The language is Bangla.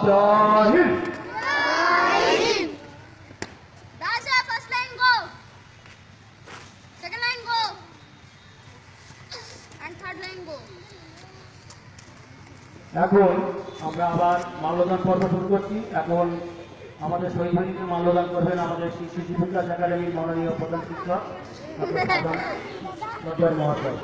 Ibrahim. Hind Dasha, first line go. Second line go. And third line go. এখন আমরা আবার মাল্যদান পর্ব শুরু করছি এখন আমাদের শহীদ মাল্যদান করবেন আমাদের শিশু বিকাশ একাডেমির মাননীয় প্রধান শিক্ষক মহাশয়